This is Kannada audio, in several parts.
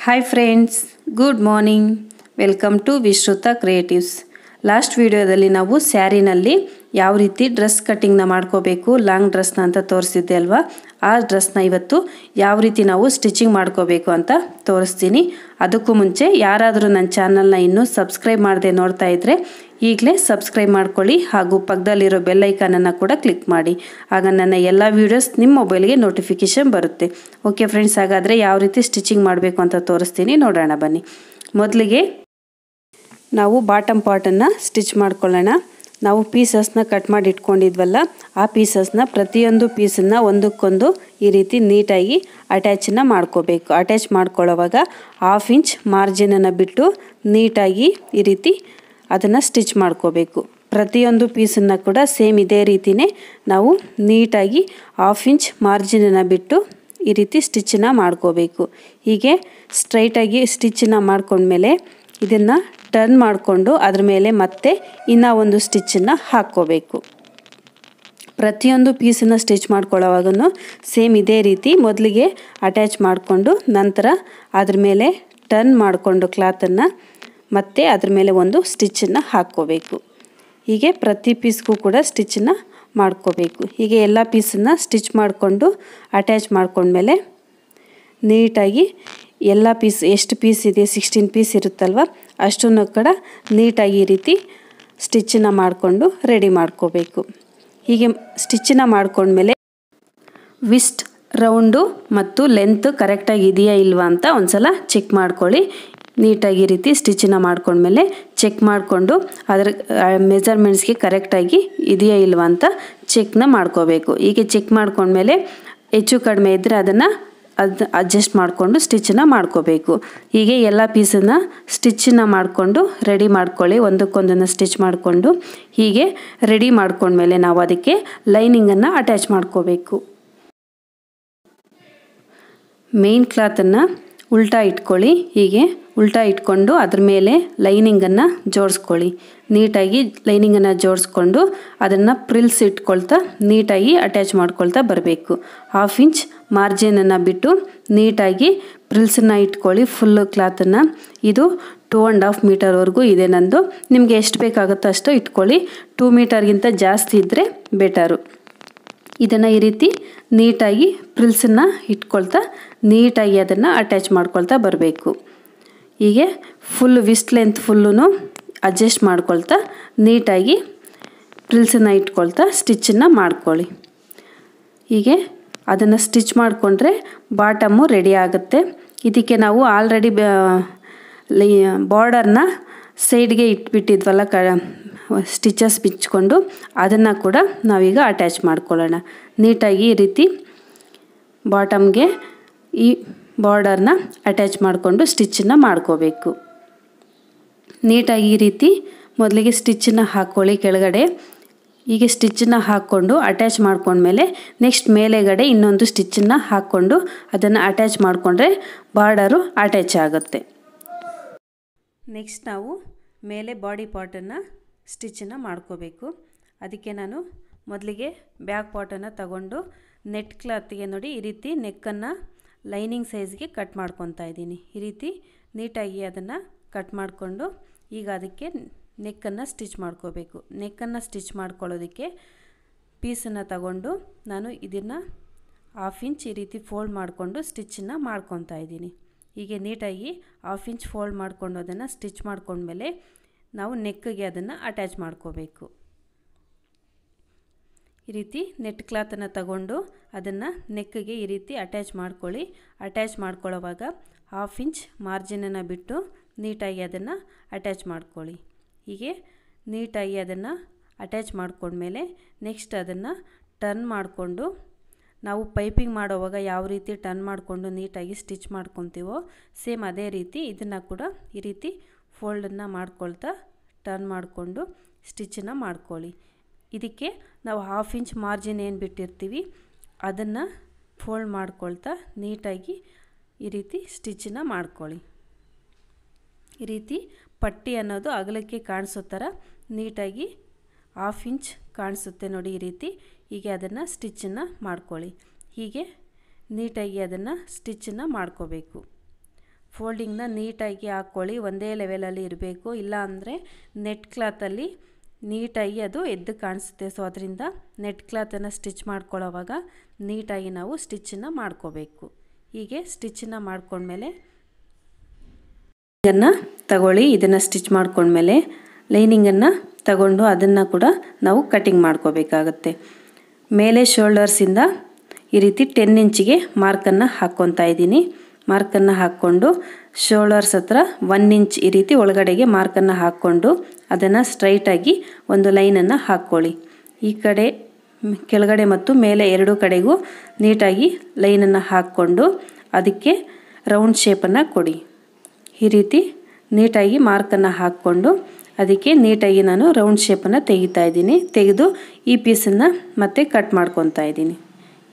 Hi friends good morning welcome to Vishruta creatives last ವಿಡಿಯೋದಲ್ಲಿ ನಾವು ಸ್ಯಾರಿನಲ್ಲಿ ಯಾವ ರೀತಿ ಡ್ರೆಸ್ ಕಟ್ಟಿಂಗ್ನ ಮಾಡ್ಕೋಬೇಕು, ಲಾಂಗ್ ಡ್ರೆಸ್ನ ಅಂತ ತೋರಿಸಿದ್ದೆ ಅಲ್ವಾ? ಆ ಡ್ರೆಸ್ನ ಇವತ್ತು ಯಾವ ರೀತಿ ನಾವು ಸ್ಟಿಚಿಂಗ್ ಮಾಡ್ಕೋಬೇಕು ಅಂತ ತೋರಿಸ್ತೀನಿ. ಅದಕ್ಕೂ ಮುಂಚೆ ಯಾರಾದರೂ ನನ್ನ ಚಾನಲ್ನ ಇನ್ನೂ ಸಬ್ಸ್ಕ್ರೈಬ್ ಮಾಡದೆ ನೋಡ್ತಾ ಇದ್ದರೆ ಈಗಲೇ ಸಬ್ಸ್ಕ್ರೈಬ್ ಮಾಡ್ಕೊಳ್ಳಿ ಹಾಗೂ ಪಕ್ಕದಲ್ಲಿರೋ ಬೆಲ್ಲೈಕಾನನ್ನು ಕೂಡ ಕ್ಲಿಕ್ ಮಾಡಿ. ಆಗ ನನ್ನ ಎಲ್ಲ ವೀಡಿಯೋಸ್ ನಿಮ್ಮ ಮೊಬೈಲ್ಗೆ ನೋಟಿಫಿಕೇಷನ್ ಬರುತ್ತೆ. ಓಕೆ ಫ್ರೆಂಡ್ಸ್, ಹಾಗಾದರೆ ಯಾವ ರೀತಿ ಸ್ಟಿಚಿಂಗ್ ಮಾಡಬೇಕು ಅಂತ ತೋರಿಸ್ತೀನಿ. ನೋಡೋಣ ಬನ್ನಿ. ಮೊದಲಿಗೆ ನಾವು ಬಾಟಮ್ ಪಾರ್ಟನ್ನು ಸ್ಟಿಚ್ ಮಾಡ್ಕೊಳ್ಳೋಣ. ನಾವು ಪೀಸಸ್ನ ಕಟ್ ಮಾಡಿ ಇಟ್ಕೊಂಡಿದ್ವಲ್ಲ, ಆ ಪೀಸಸ್ನ ಪ್ರತಿಯೊಂದು ಪೀಸನ್ನು ಒಂದಕ್ಕೊಂದು ಈ ರೀತಿ ನೀಟಾಗಿ ಅಟ್ಯಾಚನ್ನ ಮಾಡ್ಕೋಬೇಕು. ಅಟ್ಯಾಚ್ ಮಾಡ್ಕೊಳ್ಳೋವಾಗ ಹಾಫ್ ಇಂಚ್ ಮಾರ್ಜಿನನ್ನು ಬಿಟ್ಟು ನೀಟಾಗಿ ಈ ರೀತಿ ಅದನ್ನು ಸ್ಟಿಚ್ ಮಾಡ್ಕೋಬೇಕು. ಪ್ರತಿಯೊಂದು ಪೀಸನ್ನು ಕೂಡ ಸೇಮ್ ಇದೇ ರೀತಿಯೇ ನಾವು ನೀಟಾಗಿ ಹಾಫ್ ಇಂಚ್ ಮಾರ್ಜಿನನ್ನು ಬಿಟ್ಟು ಈ ರೀತಿ ಸ್ಟಿಚ್ಚನ್ನು ಮಾಡ್ಕೋಬೇಕು. ಹೀಗೆ ಸ್ಟ್ರೈಟಾಗಿ ಸ್ಟಿಚ್ಚನ್ನು ಮಾಡ್ಕೊಂಡ್ಮೇಲೆ ಇದನ್ನು ಟರ್ನ್ ಮಾಡಿಕೊಂಡು ಅದ್ರ ಮೇಲೆ ಮತ್ತೆ ಇನ್ನೂ ಒಂದು ಸ್ಟಿಚ್ಚನ್ನು ಹಾಕ್ಕೋಬೇಕು. ಪ್ರತಿಯೊಂದು ಪೀಸನ್ನು ಸ್ಟಿಚ್ ಮಾಡ್ಕೊಳ್ಳೋವಾಗೂ ಸೇಮ್ ಇದೇ ರೀತಿ ಮೊದಲಿಗೆ ಅಟ್ಯಾಚ್ ಮಾಡಿಕೊಂಡು ನಂತರ ಅದ್ರ ಮೇಲೆ ಟರ್ನ್ ಮಾಡಿಕೊಂಡು ಕ್ಲಾತನ್ನು ಮತ್ತೆ ಅದ್ರ ಮೇಲೆ ಒಂದು ಸ್ಟಿಚ್ಚನ್ನು ಹಾಕ್ಕೋಬೇಕು. ಹೀಗೆ ಪ್ರತಿ ಪೀಸ್ಗೂ ಕೂಡ ಸ್ಟಿಚ್ಚನ್ನು ಮಾಡ್ಕೋಬೇಕು. ಹೀಗೆ ಎಲ್ಲ ಪೀಸನ್ನು ಸ್ಟಿಚ್ ಮಾಡಿಕೊಂಡು ಅಟ್ಯಾಚ್ ಮಾಡ್ಕೊಂಡ್ಮೇಲೆ ನೀಟಾಗಿ ಎಲ್ಲ ಪೀಸ್ ಎಷ್ಟು ಪೀಸ್ ಇದೆ ಸಿಕ್ಸ್ಟೀನ್ ಪೀಸ್ ಇರುತ್ತಲ್ವ? ಅಷ್ಟನ್ನು ಕೂಡ ನೀಟಾಗಿ ಈ ರೀತಿ ಸ್ಟಿಚ್ಚನ್ನ ಮಾಡಿಕೊಂಡು ರೆಡಿ ಮಾಡ್ಕೋಬೇಕು. ಹೀಗೆ ಸ್ಟಿಚ್ಚನ್ನ ಮಾಡ್ಕೊಂಡ್ಮೇಲೆ ವಿಸ್ಟ್ ರೌಂಡು ಮತ್ತು ಲೆಂತ್ ಕರೆಕ್ಟಾಗಿ ಇದೆಯಾ ಇಲ್ವಾ ಅಂತ ಒಂದ್ಸಲ ಚೆಕ್ ಮಾಡ್ಕೊಳ್ಳಿ. ನೀಟಾಗಿ ಈ ರೀತಿ ಸ್ಟಿಚ್ಚನ್ನ ಮಾಡ್ಕೊಂಡ್ಮೇಲೆ ಚೆಕ್ ಮಾಡಿಕೊಂಡು ಅದರ ಮೆಜರ್ಮೆಂಟ್ಸ್ಗೆ ಕರೆಕ್ಟಾಗಿ ಇದೆಯಾ ಇಲ್ವಾ ಅಂತ ಚೆಕ್ನ ಮಾಡ್ಕೋಬೇಕು. ಹೀಗೆ ಚೆಕ್ ಮಾಡ್ಕೊಂಡ್ಮೇಲೆ ಹೆಚ್ಚು ಕಡಿಮೆ ಇದ್ದರೆ ಅದನ್ನು ಅದು ಅಡ್ಜಸ್ಟ್ ಮಾಡಿಕೊಂಡು ಸ್ಟಿಚ್ಚನ್ನು ಮಾಡ್ಕೋಬೇಕು. ಹೀಗೆ ಎಲ್ಲ ಪೀಸನ್ನು ಸ್ಟಿಚ್ಚನ್ನು ಮಾಡಿಕೊಂಡು ರೆಡಿ ಮಾಡ್ಕೊಳ್ಳಿ. ಒಂದಕ್ಕೊಂದನ್ನು ಸ್ಟಿಚ್ ಮಾಡಿಕೊಂಡು ಹೀಗೆ ರೆಡಿ ಮಾಡ್ಕೊಂಡ್ಮೇಲೆ ನಾವು ಅದಕ್ಕೆ ಲೈನಿಂಗನ್ನು ಅಟ್ಯಾಚ್ ಮಾಡ್ಕೋಬೇಕು. ಮೇನ್ ಕ್ಲಾತನ್ನು ಉಲ್ಟಾ ಇಟ್ಕೊಳ್ಳಿ. ಹೀಗೆ ಉಲ್ಟಾ ಇಟ್ಕೊಂಡು ಅದ್ರ ಮೇಲೆ ಲೈನಿಂಗನ್ನು ಜೋಡಿಸ್ಕೊಳ್ಳಿ. ನೀಟಾಗಿ ಲೈನಿಂಗನ್ನು ಜೋಡಿಸ್ಕೊಂಡು ಅದನ್ನು ಪ್ರಿಲ್ಸ್ ಇಟ್ಕೊಳ್ತಾ ನೀಟಾಗಿ ಅಟ್ಯಾಚ್ ಮಾಡ್ಕೊಳ್ತಾ ಬರಬೇಕು. ಹಾಫ್ ಇಂಚ್ ಮಾರ್ಜಿನನ್ನು ಬಿಟ್ಟು ನೀಟಾಗಿ ಪ್ರಿಲ್ಸನ್ನು ಇಟ್ಕೊಳ್ಳಿ. ಫುಲ್ಲು ಕ್ಲಾತನ್ನು ಇದು ಟೂ ಆ್ಯಂಡ್ ಹಾಫ್ ಮೀಟರ್ವರೆಗೂ ಇದೆ ನಂದು. ನಿಮಗೆ ಎಷ್ಟು ಬೇಕಾಗುತ್ತೋ ಅಷ್ಟು ಇಟ್ಕೊಳ್ಳಿ. ಟೂ ಮೀಟರ್ಗಿಂತ ಜಾಸ್ತಿ ಇದ್ದರೆ ಬೆಟರು ಇದನ್ನು ಈ ರೀತಿ ನೀಟಾಗಿ ಪ್ರಿಲ್ಸನ್ನು ಇಟ್ಕೊಳ್ತಾ ನೀಟಾಗಿ ಅದನ್ನು ಅಟ್ಯಾಚ್ ಮಾಡ್ಕೊಳ್ತಾ ಬರಬೇಕು. ಹೀಗೆ full waist length full adjust ಮಾಡ್ಕೊಳ್ತಾ ನೀಟಾಗಿ ಪ್ರಿಲ್ಸನ್ನು ಇಟ್ಕೊಳ್ತಾ ಸ್ಟಿಚ್ಚನ್ನು ಮಾಡ್ಕೊಳ್ಳಿ. ಹೀಗೆ ಅದನ್ನು ಸ್ಟಿಚ್ ಮಾಡಿಕೊಂಡ್ರೆ ಬಾಟಮು ರೆಡಿ ಆಗುತ್ತೆ. ಇದಕ್ಕೆ ನಾವು ಆಲ್ರೆಡಿ ಬಾರ್ಡರ್ನ ಸೈಡ್ಗೆ ಇಟ್ಬಿಟ್ಟಿದ್ವಲ್ಲ ಕ ಸ್ಟಿಚಸ್ ಬಿಚ್ಕೊಂಡು ಅದನ್ನು ಕೂಡ ನಾವೀಗ ಅಟ್ಯಾಚ್ ಮಾಡ್ಕೊಳ್ಳೋಣ. ನೀಟಾಗಿ ಈ ರೀತಿ ಬಾಟಮ್ಗೆ ಈ ಬಾರ್ಡರ್ನ ಅಟ್ಯಾಚ್ ಮಾಡಿಕೊಂಡು ಸ್ಟಿಚ್ಚನ್ನು ಮಾಡ್ಕೋಬೇಕು. ನೀಟಾಗಿ ಈ ರೀತಿ ಮೊದಲಿಗೆ ಸ್ಟಿಚ್ಚನ್ನು ಹಾಕ್ಕೊಳ್ಳಿ ಕೆಳಗಡೆ. ಹೀಗೆ ಸ್ಟಿಚ್ಚನ್ನು ಹಾಕ್ಕೊಂಡು ಅಟ್ಯಾಚ್ ಮಾಡ್ಕೊಂಡ್ಮೇಲೆ ನೆಕ್ಸ್ಟ್ ಮೇಲೆಗಡೆ ಇನ್ನೊಂದು ಸ್ಟಿಚ್ಚನ್ನು ಹಾಕ್ಕೊಂಡು ಅದನ್ನು ಅಟ್ಯಾಚ್ ಮಾಡಿಕೊಂಡ್ರೆ ಬಾರ್ಡರು ಅಟ್ಯಾಚ್ ಆಗುತ್ತೆ. ನೆಕ್ಸ್ಟ್ ನಾವು ಮೇಲೆ ಬಾಡಿ ಪಾರ್ಟನ್ನು ಸ್ಟಿಚ್ಚನ್ನು ಮಾಡ್ಕೋಬೇಕು. ಅದಕ್ಕೆ ನಾನು ಮೊದಲಿಗೆ ಬ್ಯಾಕ್ ಪಾರ್ಟನ್ನು ತಗೊಂಡು ನೆಟ್ ಕ್ಲಾತ್ಗೆ ನೋಡಿ ಈ ರೀತಿ ನೆಕ್ಕನ್ನು ಲೈನಿಂಗ್ ಸೈಜ್ಗೆ ಕಟ್ ಮಾಡ್ಕೊತಾ ಇದ್ದೀನಿ. ಈ ರೀತಿ ನೀಟಾಗಿ ಅದನ್ನು ಕಟ್ ಮಾಡಿಕೊಂಡು ಈಗ ಅದಕ್ಕೆ ನೆಕ್ಕನ್ನು ಸ್ಟಿಚ್ ಮಾಡ್ಕೋಬೇಕು. ನೆಕ್ಕನ್ನು ಸ್ಟಿಚ್ ಮಾಡ್ಕೊಳ್ಳೋದಕ್ಕೆ ಪೀಸನ್ನು ತಗೊಂಡು ನಾನು ಇದನ್ನು ಹಾಫ್ ಇಂಚ್ ಈ ರೀತಿ ಫೋಲ್ಡ್ ಮಾಡಿಕೊಂಡು ಸ್ಟಿಚ್ಚನ್ನು ಮಾಡ್ಕೊತಾ ಇದ್ದೀನಿ. ಹೀಗೆ ನೀಟಾಗಿ ಹಾಫ್ ಇಂಚ್ ಫೋಲ್ಡ್ ಮಾಡಿಕೊಂಡು ಅದನ್ನು ಸ್ಟಿಚ್ ಮಾಡ್ಕೊಂಡ್ಮೇಲೆ ನಾವು ನೆಕ್ಕಿಗೆ ಅದನ್ನು ಅಟ್ಯಾಚ್ ಮಾಡ್ಕೋಬೇಕು. ಈ ರೀತಿ ನೆಟ್ ಕ್ಲಾತನ್ನು ತಗೊಂಡು ಅದನ್ನು ನೆಕ್ಗೆ ಈ ರೀತಿ ಅಟ್ಯಾಚ್ ಮಾಡ್ಕೊಳ್ಳಿ. ಅಟ್ಯಾಚ್ ಮಾಡ್ಕೊಳ್ಳೋವಾಗ ಹಾಫ್ ಇಂಚ್ ಮಾರ್ಜಿನನ್ನು ಬಿಟ್ಟು ನೀಟಾಗಿ ಅದನ್ನು ಅಟ್ಯಾಚ್ ಮಾಡ್ಕೊಳ್ಳಿ. ಹೀಗೆ ನೀಟಾಗಿ ಅದನ್ನು ಅಟ್ಯಾಚ್ ಮಾಡ್ಕೊಂಡ್ಮೇಲೆ ನೆಕ್ಸ್ಟ್ ಅದನ್ನು ಟರ್ನ್ ಮಾಡಿಕೊಂಡು ನಾವು ಪೈಪಿಂಗ್ ಮಾಡೋವಾಗ ಯಾವ ರೀತಿ ಟರ್ನ್ ಮಾಡಿಕೊಂಡು ನೀಟಾಗಿ ಸ್ಟಿಚ್ ಮಾಡ್ಕೊತೀವೋ ಸೇಮ್ ಅದೇ ರೀತಿ ಇದನ್ನು ಕೂಡ ಈ ರೀತಿ ಫೋಲ್ಡನ್ನು ಮಾಡ್ಕೊಳ್ತಾ ಟರ್ನ್ ಮಾಡಿಕೊಂಡು ಸ್ಟಿಚ್ಚನ್ನು ಮಾಡ್ಕೊಳ್ಳಿ. ಇದಕ್ಕೆ ನಾವು ಹಾಫ್ ಇಂಚ್ ಮಾರ್ಜಿನ್ ಏನು ಬಿಟ್ಟಿರ್ತೀವಿ, ಅದನ್ನು ಫೋಲ್ಡ್ ಮಾಡ್ಕೊಳ್ತಾ ನೀಟಾಗಿ ಈ ರೀತಿ ಸ್ಟಿಚ್ಚನ್ನ ಮಾಡ್ಕೊಳ್ಳಿ. ಈ ರೀತಿ ಪಟ್ಟಿ ಅನ್ನೋದು ಅಗಲಕ್ಕೆ ಕಾಣಿಸೋ ಥರ ನೀಟಾಗಿ ಹಾಫ್ ಇಂಚ್ ಕಾಣಿಸುತ್ತೆ ನೋಡಿ ಈ ರೀತಿ, ಹೀಗೆ ಅದನ್ನು ಸ್ಟಿಚ್ಚನ್ನು ಮಾಡ್ಕೊಳ್ಳಿ. ಹೀಗೆ ನೀಟಾಗಿ ಅದನ್ನು ಸ್ಟಿಚ್ಚನ್ನು ಮಾಡ್ಕೋಬೇಕು. ಫೋಲ್ಡಿಂಗ್ನ ನೀಟಾಗಿ ಹಾಕ್ಕೊಳ್ಳಿ, ಒಂದೇ ಲೆವೆಲಲ್ಲಿ ಇರಬೇಕು ಇಲ್ಲ ಅಂದರೆ ನೆಟ್ ಕ್ಲಾತಲ್ಲಿ ನೀಟಾಗಿ ಅದು ಎದ್ದು ಕಾಣಿಸುತ್ತೆ. ಸೊ ಅದರಿಂದ ನೆಟ್ ಕ್ಲಾತನ್ನು ಸ್ಟಿಚ್ ಮಾಡ್ಕೊಳ್ಳೋವಾಗ ನೀಟಾಗಿ ನಾವು ಸ್ಟಿಚ್ಚನ್ನು ಮಾಡ್ಕೋಬೇಕು. ಹೀಗೆ ಸ್ಟಿಚ್ಚನ್ನು ಮಾಡ್ಕೊಂಡ್ಮೇಲೆ ಇದನ್ನು ತಗೊಳ್ಳಿ. ಇದನ್ನು ಸ್ಟಿಚ್ ಮಾಡ್ಕೊಂಡ್ಮೇಲೆ ಲೈನಿಂಗನ್ನು ತಗೊಂಡು ಅದನ್ನು ಕೂಡ ನಾವು ಕಟಿಂಗ್ ಮಾಡ್ಕೋಬೇಕಾಗತ್ತೆ. ಮೇಲೆ ಶೋಲ್ಡರ್ಸಿಂದ ಈ ರೀತಿ ಟೆನ್ ಇಂಚಿಗೆ ಮಾರ್ಕನ್ನು ಹಾಕ್ಕೊತಾ ಇದ್ದೀನಿ. ಮಾರ್ಕನ್ನು ಹಾಕ್ಕೊಂಡು ಶೋಲ್ಡರ್ಸ್ ಹತ್ರ ಒನ್ ಇಂಚ್ ಈ ರೀತಿ ಒಳಗಡೆಗೆ ಮಾರ್ಕನ್ನು ಹಾಕ್ಕೊಂಡು ಅದನ್ನು ಸ್ಟ್ರೈಟಾಗಿ ಒಂದು ಲೈನನ್ನು ಹಾಕ್ಕೊಳ್ಳಿ. ಈ ಕಡೆ, ಕೆಳಗಡೆ ಮತ್ತು ಮೇಲೆ ಎರಡೂ ಕಡೆಗೂ ನೀಟಾಗಿ ಲೈನನ್ನು ಹಾಕ್ಕೊಂಡು ಅದಕ್ಕೆ ರೌಂಡ್ ಶೇಪನ್ನು ಕೊಡಿ. ಈ ರೀತಿ ನೀಟಾಗಿ ಮಾರ್ಕನ್ನು ಹಾಕ್ಕೊಂಡು ಅದಕ್ಕೆ ನೀಟಾಗಿ ನಾನು ರೌಂಡ್ ಶೇಪನ್ನು ತೆಗಿತಾ ಇದ್ದೀನಿ. ತೆಗೆದು ಈ ಪೀಸನ್ನು ಮತ್ತೆ ಕಟ್ ಮಾಡ್ಕೊತಾ ಇದ್ದೀನಿ.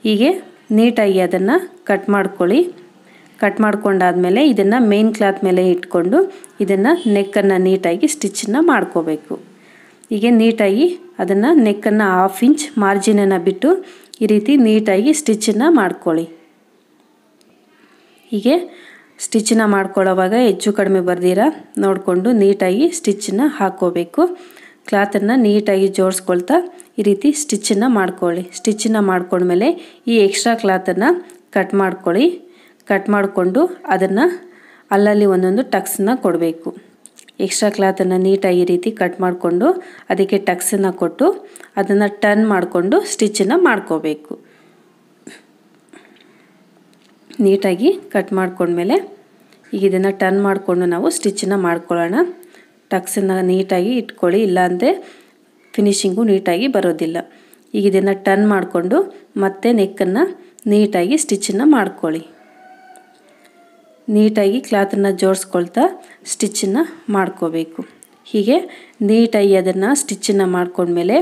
ಹೀಗೆ ನೀಟಾಗಿ ಅದನ್ನು ಕಟ್ ಮಾಡ್ಕೊಳ್ಳಿ. ಕಟ್ ಮಾಡ್ಕೊಂಡಾದಮೇಲೆ ಇದನ್ನು ಮೇನ್ ಕ್ಲಾತ್ ಮೇಲೆ ಇಟ್ಕೊಂಡು ಇದನ್ನು ನೆಕ್ಕನ್ನು ನೀಟಾಗಿ ಸ್ಟಿಚ್ಚನ್ನು ಮಾಡ್ಕೋಬೇಕು. ಹೀಗೆ ನೀಟಾಗಿ ಅದನ್ನು ನೆಕ್ಕನ್ನು ಹಾಫ್ ಇಂಚ್ ಮಾರ್ಜಿನನ್ನು ಬಿಟ್ಟು ಈ ರೀತಿ ನೀಟಾಗಿ ಸ್ಟಿಚ್ಚನ್ನು ಮಾಡ್ಕೊಳ್ಳಿ. ಹೀಗೆ ಸ್ಟಿಚ್ಚನ್ನ ಮಾಡ್ಕೊಳ್ಳೋವಾಗ ಹೆಚ್ಚು ಕಡಿಮೆ ಬರ್ದಿರ ನೋಡಿಕೊಂಡು ನೀಟಾಗಿ ಸ್ಟಿಚ್ಚನ್ನು ಹಾಕ್ಕೋಬೇಕು. ಕ್ಲಾತನ್ನು ನೀಟಾಗಿ ಜೋಡಿಸ್ಕೊಳ್ತಾ ಈ ರೀತಿ ಸ್ಟಿಚ್ಚನ್ನು ಮಾಡ್ಕೊಳ್ಳಿ. ಸ್ಟಿಚ್ಚನ್ನು ಮಾಡ್ಕೊಂಡ್ಮೇಲೆ ಈ ಎಕ್ಸ್ಟ್ರಾ ಕ್ಲಾತನ್ನು ಕಟ್ ಮಾಡ್ಕೊಳ್ಳಿ. ಕಟ್ ಮಾಡಿಕೊಂಡು ಅದನ್ನು ಅಲ್ಲಲ್ಲಿ ಒಂದೊಂದು ಟಕ್ಸನ್ನ ಕೊಡಬೇಕು. ಎಕ್ಸ್ಟ್ರಾ ಕ್ಲಾತನ್ನು ನೀಟಾಗಿ ಈ ರೀತಿ ಕಟ್ ಮಾಡಿಕೊಂಡು ಅದಕ್ಕೆ ಟಕ್ಸನ್ನು ಕೊಟ್ಟು ಅದನ್ನು ಟರ್ನ್ ಮಾಡಿಕೊಂಡು ಸ್ಟಿಚ್ಚನ್ನು ಮಾಡ್ಕೋಬೇಕು. ನೀಟಾಗಿ ಕಟ್ ಮಾಡಿಕೊಂಡ್ಮೇಲೆ ಈಗ ಇದನ್ನು ಟರ್ನ್ ಮಾಡಿಕೊಂಡು ನಾವು ಸ್ಟಿಚ್ಚನ್ನು ಮಾಡ್ಕೊಳ್ಳೋಣ. ಟಕ್ಸನ್ನು ನೀಟಾಗಿ ಇಟ್ಕೊಳ್ಳಿ, ಇಲ್ಲಾಂದರೆ ಫಿನಿಶಿಂಗು ನೀಟಾಗಿ ಬರೋದಿಲ್ಲ. ಈಗ ಇದನ್ನು ಟರ್ನ್ ಮಾಡಿಕೊಂಡು ಮತ್ತೆ ನೆಕ್ಕನ್ನು ನೀಟಾಗಿ ಸ್ಟಿಚ್ಚನ್ನು ಮಾಡ್ಕೊಳ್ಳಿ. ನೀಟಾಗಿ ಕ್ಲಾತನ್ನು ಜೋಡಿಸ್ಕೊಳ್ತಾ ಸ್ಟಿಚ್ಚನ್ನು ಮಾಡ್ಕೋಬೇಕು. ಹೀಗೆ ನೀಟಾಗಿ ಅದನ್ನು ಸ್ಟಿಚ್ಚನ್ನು ಮಾಡ್ಕೊಂಡ್ಮೇಲೆ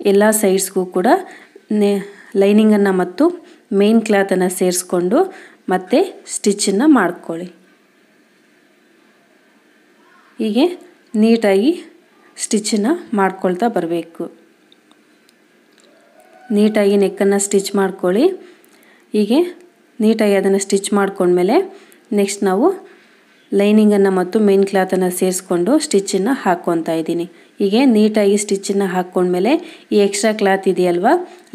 ಎಲ್ಲ ಸೈಡ್ಸ್ಗೂ ಕೂಡ ನೆ, ಲೈನಿಂಗನ್ನು ಮತ್ತು ಮೇನ್ ಕ್ಲಾತನ್ನು ಸೇರಿಸ್ಕೊಂಡು ಮತ್ತೆ ಸ್ಟಿಚ್ಚನ್ನು ಮಾಡ್ಕೊಳ್ಳಿ. ಹೀಗೆ ನೀಟಾಗಿ ಸ್ಟಿಚ್ಚನ್ನು ಮಾಡ್ಕೊಳ್ತಾ ಬರಬೇಕು. ನೀಟಾಗಿ ನೆಕ್ಕನ್ನು ಸ್ಟಿಚ್ ಮಾಡ್ಕೊಳ್ಳಿ. ಹೀಗೆ ನೀಟಾಗಿ ಅದನ್ನು ಸ್ಟಿಚ್ ಮಾಡ್ಕೊಂಡ್ಮೇಲೆ ನೆಕ್ಸ್ಟ್ ನಾವು ಲೈನಿಂಗನ್ನು ಮತ್ತು ಮೇನ್ ಕ್ಲಾತನ್ನು ಸೇರಿಸ್ಕೊಂಡು ಸ್ಟಿಚ್ಚನ್ನು ಹಾಕ್ಕೊತಾ ಇದ್ದೀನಿ. ಹೀಗೆ ನೀಟಾಗಿ ಸ್ಟಿಚ್ಚನ್ನು ಹಾಕ್ಕೊಂಡ್ಮೇಲೆ ಈ ಎಕ್ಸ್ಟ್ರಾ ಕ್ಲಾತ್ ಇದೆಯಲ್ವ?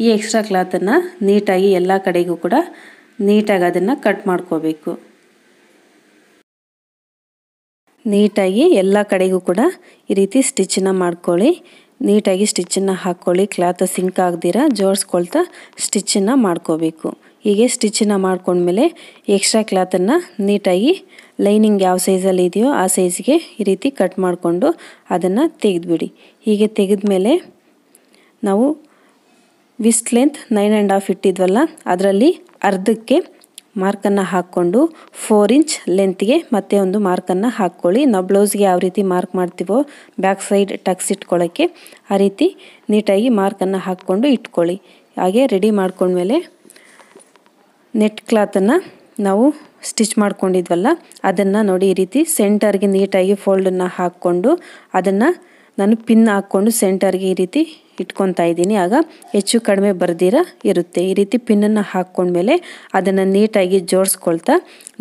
ಈ ಎಕ್ಸ್ಟ್ರಾ ಕ್ಲಾತನ್ನು ನೀಟಾಗಿ ಎಲ್ಲ ಕಡೆಗೂ ಕೂಡ ನೀಟಾಗಿ ಅದನ್ನು ಕಟ್ ಮಾಡ್ಕೋಬೇಕು. ನೀಟಾಗಿ ಎಲ್ಲ ಕಡೆಗೂ ಕೂಡ ಈ ರೀತಿ ಸ್ಟಿಚ್ಚನ್ನು ಮಾಡ್ಕೊಳ್ಳಿ. ನೀಟಾಗಿ ಸ್ಟಿಚ್ಚನ್ನು ಹಾಕ್ಕೊಳ್ಳಿ. ಕ್ಲಾತ್ ಸಿಂಕ್ ಆಗದಿರ ಜೋಡಿಸ್ಕೊಳ್ತಾ ಸ್ಟಿಚ್ಚನ್ನು ಮಾಡ್ಕೋಬೇಕು. ಹೀಗೆ ಸ್ಟಿಚ್ಚನ್ನು ಮಾಡ್ಕೊಂಡ್ಮೇಲೆ ಎಕ್ಸ್ಟ್ರಾ ಕ್ಲಾತನ್ನು ನೀಟಾಗಿ ಲೈನಿಂಗ್ ಯಾವ ಸೈಜಲ್ಲಿ ಇದೆಯೋ ಆ ಸೈಜ್ಗೆ ಈ ರೀತಿ ಕಟ್ ಮಾಡಿಕೊಂಡು ಅದನ್ನು ತೆಗೆದುಬಿಡಿ. ಹೀಗೆ ತೆಗೆದ್ಮೇಲೆ ನಾವು waist length nine and half ಇಟ್ಟಿದ್ವಲ್ಲ, ಅದರಲ್ಲಿ ಅರ್ಧಕ್ಕೆ ಮಾರ್ಕನ್ನು ಹಾಕ್ಕೊಂಡು ಫೋರ್ ಇಂಚ್ ಲೆಂತ್ಗೆ ಮತ್ತೆ ಒಂದು ಮಾರ್ಕನ್ನು ಹಾಕ್ಕೊಳ್ಳಿ. ನಾವು ಬ್ಲೌಸ್ಗೆ ಯಾವ ರೀತಿ ಮಾರ್ಕ್ ಮಾಡ್ತೀವೋ ಬ್ಯಾಕ್ ಸೈಡ್ ಟಕ್ಸ್ ಇಟ್ಕೊಳ್ಳೋಕ್ಕೆ ಆ ರೀತಿ ನೀಟಾಗಿ ಮಾರ್ಕನ್ನು ಹಾಕ್ಕೊಂಡು ಇಟ್ಕೊಳ್ಳಿ. ಹಾಗೆ ರೆಡಿ ಮಾಡ್ಕೊಂಡ್ಮೇಲೆ ನೆಟ್ ಕ್ಲಾತನ್ನು ನಾವು ಸ್ಟಿಚ್ ಮಾಡ್ಕೊಂಡಿದ್ವಲ್ಲ, ಅದನ್ನು ನೋಡಿ ಈ ರೀತಿ ಸೆಂಟರ್ಗೆ ನೀಟಾಗಿ ಫೋಲ್ಡನ್ನು ಹಾಕ್ಕೊಂಡು, ಅದನ್ನು ನಾನು ಪಿನ್ ಹಾಕ್ಕೊಂಡು ಸೆಂಟರ್ಗೆ ಈ ರೀತಿ ಇಟ್ಕೊತಾ ಇದ್ದೀನಿ. ಆಗ ಹೆಚ್ಚು ಕಡಿಮೆ ಬರ್ದಿರ ಇರುತ್ತೆ. ಈ ರೀತಿ ಪಿನ್ನನ್ನು ಹಾಕ್ಕೊಂಡ್ಮೇಲೆ ಅದನ್ನು ನೀಟಾಗಿ ಜೋಡಿಸ್ಕೊಳ್ತಾ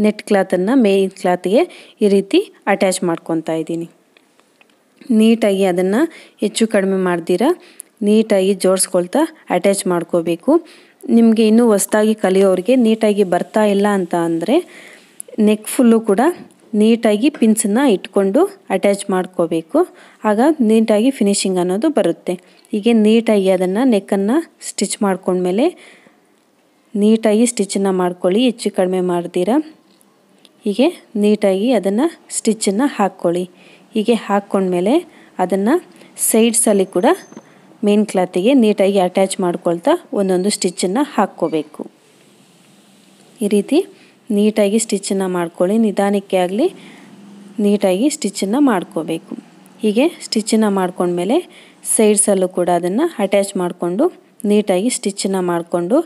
ನೆಟ್ ಕ್ಲಾತನ್ನು ಮೇನ್ ಕ್ಲಾತ್ಗೆ ಈ ರೀತಿ ಅಟ್ಯಾಚ್ ಮಾಡ್ಕೊತಾ ಇದ್ದೀನಿ. ನೀಟಾಗಿ ಅದನ್ನು ಹೆಚ್ಚು ಕಡಿಮೆ ಮಾಡ್ದಿರ ನೀಟಾಗಿ ಜೋಡಿಸ್ಕೊಳ್ತಾ ಅಟ್ಯಾಚ್ ಮಾಡ್ಕೋಬೇಕು. ನಿಮಗೆ ಇನ್ನೂ ಹೊಸ್ದಾಗಿ ಕಲಿಯೋರಿಗೆ ನೀಟಾಗಿ ಬರ್ತಾ ಇಲ್ಲ ಅಂತ ಅಂದರೆ ನೆಕ್ ಫುಲ್ಲು ಕೂಡ ನೀಟಾಗಿ ಪಿನ್ಸನ್ನು ಇಟ್ಕೊಂಡು ಅಟ್ಯಾಚ್ ಮಾಡ್ಕೋಬೇಕು. ಆಗ ನೀಟಾಗಿ ಫಿನಿಶಿಂಗ್ ಅನ್ನೋದು ಬರುತ್ತೆ. ಹೀಗೆ ನೀಟಾಗಿ ಅದನ್ನು ನೆಕ್ಕನ್ನು ಸ್ಟಿಚ್ ಮಾಡ್ಕೊಂಡ್ಮೇಲೆ ನೀಟಾಗಿ ಸ್ಟಿಚ್ಚನ್ನು ಮಾಡ್ಕೊಳ್ಳಿ, ಹೆಚ್ಚು ಕಡಿಮೆ ಮಾಡ್ತೀರ? ಹೀಗೆ ನೀಟಾಗಿ ಅದನ್ನು ಸ್ಟಿಚ್ಚನ್ನು ಹಾಕ್ಕೊಳ್ಳಿ. ಹೀಗೆ ಹಾಕ್ಕೊಂಡ್ಮೇಲೆ ಅದನ್ನು ಸೈಡ್ಸಲ್ಲಿ ಕೂಡ ಮೇನ್ ಕ್ಲಾತಿಗೆ ನೀಟಾಗಿ ಅಟ್ಯಾಚ್ ಮಾಡ್ಕೊಳ್ತಾ ಒಂದೊಂದು ಸ್ಟಿಚ್ಚನ್ನು ಹಾಕ್ಕೋಬೇಕು. ಈ ರೀತಿ ನೀಟಾಗಿ ಸ್ಟಿಚ್ಚನ್ನು ಮಾಡ್ಕೊಳ್ಳಿ. ನಿಧಾನಕ್ಕೆ ಆಗಲಿ ನೀಟಾಗಿ ಸ್ಟಿಚ್ಚನ್ನು ಮಾಡ್ಕೋಬೇಕು. ಹೀಗೆ ಸ್ಟಿಚ್ಚನ್ನು ಮಾಡ್ಕೊಂಡ್ಮೇಲೆ ಸೈಡ್ಸಲ್ಲೂ ಕೂಡ ಅದನ್ನು ಅಟ್ಯಾಚ್ ಮಾಡಿಕೊಂಡು ನೀಟಾಗಿ ಸ್ಟಿಚ್ಚನ್ನು ಮಾಡಿಕೊಂಡು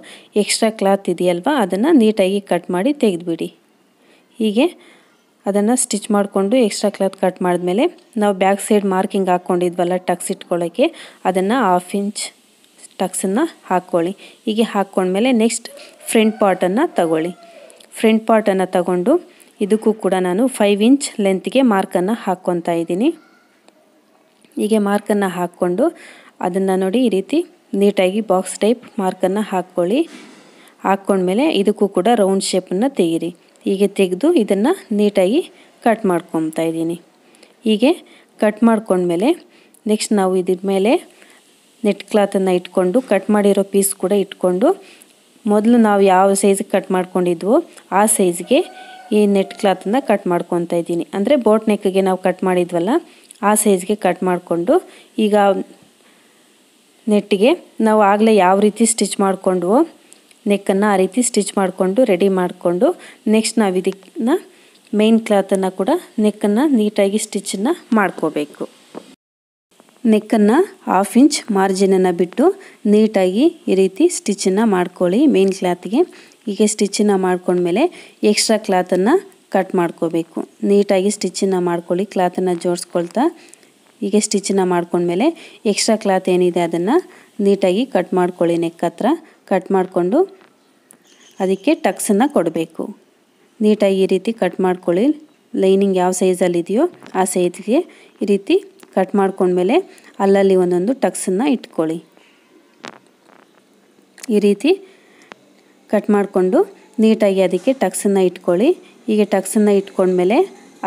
ಎಕ್ಸ್ಟ್ರಾ ಕ್ಲಾತ್ ಇದೆಯಲ್ವ ಅದನ್ನು ನೀಟಾಗಿ ಕಟ್ ಮಾಡಿ ತೆಗೆದುಬಿಡಿ. ಹೀಗೆ ಅದನ್ನು ಸ್ಟಿಚ್ ಮಾಡಿಕೊಂಡು ಎಕ್ಸ್ಟ್ರಾ ಕ್ಲಾತ್ ಕಟ್ ಮಾಡಿದ್ಮೇಲೆ ನಾವು ಬ್ಯಾಕ್ ಸೈಡ್ ಮಾರ್ಕಿಂಗ್ ಹಾಕ್ಕೊಂಡಿದ್ವಲ್ಲ ಟಕ್ಸ್ ಇಟ್ಕೊಳ್ಳೋಕ್ಕೆ ಅದನ್ನು ಹಾಫ್ ಇಂಚ್ ಟಕ್ಸನ್ನು ಹಾಕ್ಕೊಳ್ಳಿ. ಹೀಗೆ ಹಾಕ್ಕೊಂಡ್ಮೇಲೆ ನೆಕ್ಸ್ಟ್ ಫ್ರಂಟ್ ಪಾರ್ಟನ್ನು ತಗೊಳ್ಳಿ. ಫ್ರಂಟ್ ಪಾರ್ಟನ್ನು ತಗೊಂಡು ಇದಕ್ಕೂ ಕೂಡ ನಾನು ಫೈವ್ ಇಂಚ್ ಲೆಂತ್ಗೆ ಮಾರ್ಕನ್ನು ಹಾಕ್ಕೊತಾ ಇದ್ದೀನಿ. ಹೀಗೆ ಮಾರ್ಕನ್ನು ಹಾಕ್ಕೊಂಡು ಅದನ್ನು ನೋಡಿ ಈ ರೀತಿ ನೀಟಾಗಿ ಬಾಕ್ಸ್ ಟೈಪ್ ಮಾರ್ಕನ್ನು ಹಾಕ್ಕೊಳ್ಳಿ. ಹಾಕ್ಕೊಂಡ್ಮೇಲೆ ಇದಕ್ಕೂ ಕೂಡ ರೌಂಡ್ ಶೇಪನ್ನು ತೆಗೀರಿ. ಹೀಗೆ ತೆಗೆದು ಇದನ್ನು ನೀಟಾಗಿ ಕಟ್ ಮಾಡ್ಕೊತಾ ಇದ್ದೀನಿ. ಹೀಗೆ ಕಟ್ ಮಾಡ್ಕೊಂಡ್ಮೇಲೆ ನೆಕ್ಸ್ಟ್ ನಾವು ಇದ್ರ ಮೇಲೆ ನೆಟ್ ಕ್ಲಾತನ್ನು ಇಟ್ಕೊಂಡು ಕಟ್ ಮಾಡಿರೋ ಪೀಸ್ ಕೂಡ ಇಟ್ಕೊಂಡು ಮೊದಲು ನಾವು ಯಾವ ಸೈಜಿಗೆ ಕಟ್ ಮಾಡ್ಕೊಂಡಿದ್ವೋ ಆ ಸೈಜ್ಗೆ ಈ ನೆಟ್ ಕ್ಲಾತನ್ನು ಕಟ್ ಮಾಡ್ಕೊತಾ ಇದ್ದೀನಿ. ಅಂದರೆ ಬೋಟ್ ನೆಕ್ಗೆ ನಾವು ಕಟ್ ಮಾಡಿದ್ವಲ್ಲ ಆ ಸೈಜ್ಗೆ ಕಟ್ ಮಾಡಿಕೊಂಡು ಈಗ ನೆಟ್ಟಿಗೆ ನಾವು ಆಗಲೇ ಯಾವ ರೀತಿ ಸ್ಟಿಚ್ ಮಾಡ್ಕೊಂಡ್ವೋ ನೆಕ್ಕನ್ನು ಆ ರೀತಿ ಸ್ಟಿಚ್ ಮಾಡಿಕೊಂಡು ರೆಡಿ ಮಾಡಿಕೊಂಡು ನೆಕ್ಸ್ಟ್ ನಾವು ಇದನ್ನು ಮೇನ್ ಕ್ಲಾತನ್ನು ಕೂಡ ನೆಕ್ಕನ್ನು ನೀಟಾಗಿ ಸ್ಟಿಚ್ಚನ್ನು ಮಾಡ್ಕೋಬೇಕು. ನೆಕ್ಕನ್ನು ಹಾಫ್ ಇಂಚ್ ಮಾರ್ಜಿನನ್ನು ಬಿಟ್ಟು ನೀಟಾಗಿ ಈ ರೀತಿ ಸ್ಟಿಚ್ಚನ್ನು ಮಾಡ್ಕೊಳ್ಳಿ ಮೇನ್ ಕ್ಲಾತ್ಗೆ ಹೀಗೆ ಸ್ಟಿಚ್ಚನ್ನು ಮಾಡ್ಕೊಂಡ್ಮೇಲೆ ಎಕ್ಸ್ಟ್ರಾ ಕ್ಲಾತನ್ನು ಕಟ್ ಮಾಡ್ಕೋಬೇಕು. ನೀಟಾಗಿ ಸ್ಟಿಚ್ಚನ್ನು ಮಾಡ್ಕೊಳ್ಳಿ ಕ್ಲಾತನ್ನು ಜೋಡಿಸ್ಕೊಳ್ತಾ. ಹೀಗೆ ಸ್ಟಿಚ್ಚನ್ನು ಮಾಡ್ಕೊಂಡ್ಮೇಲೆ ಎಕ್ಸ್ಟ್ರಾ ಕ್ಲಾತ್ ಏನಿದೆ ಅದನ್ನು ನೀಟಾಗಿ ಕಟ್ ಮಾಡ್ಕೊಳ್ಳಿ ನೆಕ್ ಹತ್ರ. ಕಟ್ ಮಾಡಿಕೊಂಡು ಅದಕ್ಕೆ ಟಕ್ಸನ್ನು ಕೊಡಬೇಕು. ನೀಟಾಗಿ ಈ ರೀತಿ ಕಟ್ ಮಾಡ್ಕೊಳ್ಳಿ. ಲೈನಿಂಗ್ ಯಾವ ಸೈಜಲ್ಲಿ ಇದೆಯೋ ಆ ಸೈಜ್ಗೆ ಈ ರೀತಿ ಕಟ್ ಮಾಡ್ಕೊಂಡ್ಮೇಲೆ ಅಲ್ಲಲ್ಲಿ ಒಂದೊಂದು ಟಕ್ಸನ್ನು ಇಟ್ಕೊಳ್ಳಿ. ಈ ರೀತಿ ಕಟ್ ಮಾಡಿಕೊಂಡು ನೀಟಾಗಿ ಅದಕ್ಕೆ ಟಕ್ಸನ್ನು ಇಟ್ಕೊಳ್ಳಿ. ಹೀಗೆ ಟಕ್ಸನ್ನು ಇಟ್ಕೊಂಡ್ಮೇಲೆ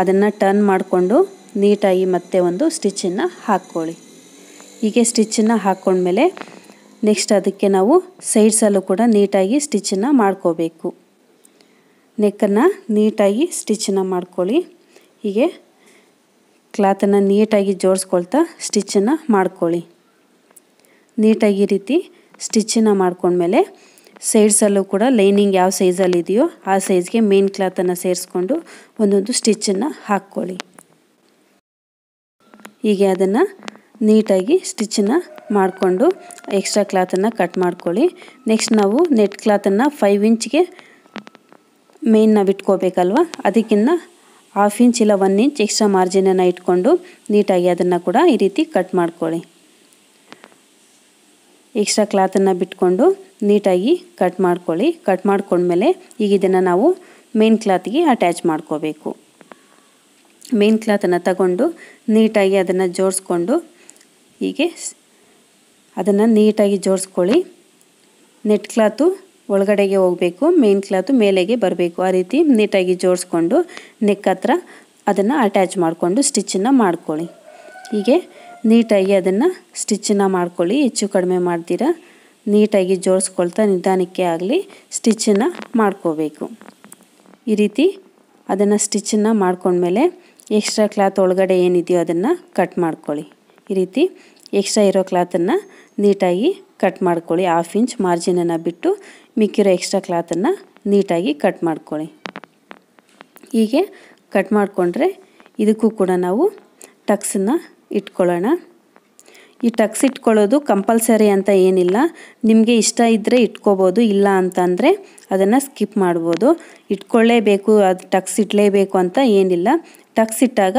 ಅದನ್ನು ಟರ್ನ್ ಮಾಡಿಕೊಂಡು ನೀಟಾಗಿ ಮತ್ತೆ ಒಂದು ಸ್ಟಿಚ್ಚನ್ನು ಹಾಕ್ಕೊಳ್ಳಿ. ಹೀಗೆ ಸ್ಟಿಚ್ಚನ್ನು ಹಾಕ್ಕೊಂಡ್ಮೇಲೆ ನೆಕ್ಸ್ಟ್ ಅದಕ್ಕೆ ನಾವು ಸೈಡ್ಸಲ್ಲೂ ಕೂಡ ನೀಟಾಗಿ ಸ್ಟಿಚ್ಚನ್ನು ಮಾಡ್ಕೋಬೇಕು. ನೆಕ್ಕನ್ನು ನೀಟಾಗಿ ಸ್ಟಿಚ್ಚನ್ನು ಮಾಡ್ಕೊಳ್ಳಿ. ಹೀಗೆ ಕ್ಲಾತನ್ನು ನೀಟಾಗಿ ಜೋಡಿಸ್ಕೊಳ್ತಾ ಸ್ಟಿಚ್ಚನ್ನು ಮಾಡ್ಕೊಳ್ಳಿ. ನೀಟಾಗಿ ರೀತಿ ಸ್ಟಿಚ್ಚನ್ನು ಮಾಡ್ಕೊಂಡ್ಮೇಲೆ ಸೈಡ್ಸಲ್ಲೂ ಕೂಡ ಲೈನಿಂಗ್ ಯಾವ ಸೈಜಲ್ಲಿ ಇದೆಯೋ ಆ ಸೈಜ್ಗೆ ಮೇನ್ ಕ್ಲಾತನ್ನು ಸೇರಿಸ್ಕೊಂಡು ಒಂದೊಂದು ಸ್ಟಿಚ್ಚನ್ನು ಹಾಕ್ಕೊಳ್ಳಿ. ಹೀಗೆ ಅದನ್ನು ನೀಟಾಗಿ ಸ್ಟಿಚ್ಚನ್ನ ಮಾಡಿಕೊಂಡು ಎಕ್ಸ್ಟ್ರಾ ಕ್ಲಾತನ್ನು ಕಟ್ ಮಾಡ್ಕೊಳ್ಳಿ. ನೆಕ್ಸ್ಟ್ ನಾವು ನೆಟ್ ಕ್ಲಾತನ್ನು ಫೈವ್ ಇಂಚ್ಗೆ ಮೇನ್ ನಾವು ಇಟ್ಕೋಬೇಕಲ್ವ? ಅದಕ್ಕಿಂತ ಹಾಫ್ ಇಂಚ್ ಇಲ್ಲ ಒನ್ ಇಂಚ್ ಎಕ್ಸ್ಟ್ರಾ ಮಾರ್ಜಿನನ್ನು ಇಟ್ಕೊಂಡು ನೀಟಾಗಿ ಅದನ್ನು ಕೂಡ ಈ ರೀತಿ ಕಟ್ ಮಾಡ್ಕೊಳ್ಳಿ. ಎಕ್ಸ್ಟ್ರಾ ಕ್ಲಾತನ್ನು ಬಿಟ್ಕೊಂಡು ನೀಟಾಗಿ ಕಟ್ ಮಾಡ್ಕೊಳ್ಳಿ. ಕಟ್ ಮಾಡ್ಕೊಂಡ್ಮೇಲೆ ಈಗ ಇದನ್ನು ನಾವು ಮೇನ್ ಕ್ಲಾತ್ಗೆ ಅಟ್ಯಾಚ್ ಮಾಡ್ಕೋಬೇಕು. ಮೇನ್ ಕ್ಲಾತನ್ನು ತಗೊಂಡು ನೀಟಾಗಿ ಅದನ್ನು ಜೋಡಿಸ್ಕೊಂಡು ಹೀಗೆ ಅದನ್ನು ನೀಟಾಗಿ ಜೋಡಿಸ್ಕೊಳ್ಳಿ. ನೆಟ್ ಕ್ಲಾತು ಒಳಗಡೆಗೆ ಹೋಗಬೇಕು, ಮೇನ್ ಕ್ಲಾತು ಮೇಲೆಗೆ ಬರಬೇಕು. ಆ ರೀತಿ ನೀಟಾಗಿ ಜೋಡಿಸ್ಕೊಂಡು ನೆಕ್ ಹತ್ರ ಅದನ್ನು ಅಟ್ಯಾಚ್ ಮಾಡಿಕೊಂಡು ಸ್ಟಿಚ್ಚನ್ನು ಮಾಡ್ಕೊಳ್ಳಿ. ಹೀಗೆ ನೀಟಾಗಿ ಅದನ್ನು ಸ್ಟಿಚ್ಚನ್ನು ಮಾಡ್ಕೊಳ್ಳಿ. ಹೆಚ್ಚು ಕಡಿಮೆ ಮಾಡ್ತೀರ, ನೀಟಾಗಿ ಜೋಡಿಸ್ಕೊಳ್ತಾ ನಿಧಾನಕ್ಕೆ ಆಗಲಿ ಸ್ಟಿಚ್ಚನ್ನು ಮಾಡ್ಕೋಬೇಕು. ಈ ರೀತಿ ಅದನ್ನು ಸ್ಟಿಚ್ಚನ್ನು ಮಾಡ್ಕೊಂಡ್ಮೇಲೆ ಎಕ್ಸ್ಟ್ರಾ ಕ್ಲಾತ್ ಒಳಗಡೆ ಏನಿದೆಯೋ ಅದನ್ನು ಕಟ್ ಮಾಡ್ಕೊಳ್ಳಿ. ಈ ರೀತಿ ಎಕ್ಸ್ಟ್ರಾ ಇರೋ ಕ್ಲಾತನ್ನು ನೀಟಾಗಿ ಕಟ್ ಮಾಡ್ಕೊಳ್ಳಿ. ಹಾಫ್ ಇಂಚ್ ಮಾರ್ಜಿನನ್ನು ಬಿಟ್ಟು ಮಿಕ್ಕಿರೋ ಎಕ್ಸ್ಟ್ರಾ ಕ್ಲಾತನ್ನು ನೀಟಾಗಿ ಕಟ್ ಮಾಡ್ಕೊಳ್ಳಿ. ಹೀಗೆ ಕಟ್ ಮಾಡಿಕೊಂಡ್ರೆ ಇದಕ್ಕೂ ಕೂಡ ನಾವು ಟಕ್ಸನ್ನು ಇಟ್ಕೊಳ್ಳೋಣ. ಈ ಟಕ್ಸ್ ಇಟ್ಕೊಳ್ಳೋದು ಕಂಪಲ್ಸರಿ ಅಂತ ಏನಿಲ್ಲ. ನಿಮಗೆ ಇಷ್ಟ ಇದ್ದರೆ ಇಟ್ಕೋಬೋದು, ಇಲ್ಲ ಅಂತಂದರೆ ಅದನ್ನು ಸ್ಕಿಪ್ ಮಾಡ್ಬೋದು. ಇಟ್ಕೊಳ್ಳೇಬೇಕು, ಅದು ಟಕ್ಸ್ ಇಡಲೇಬೇಕು ಅಂತ ಏನಿಲ್ಲ. ಟಕ್ಸ್ ಇಟ್ಟಾಗ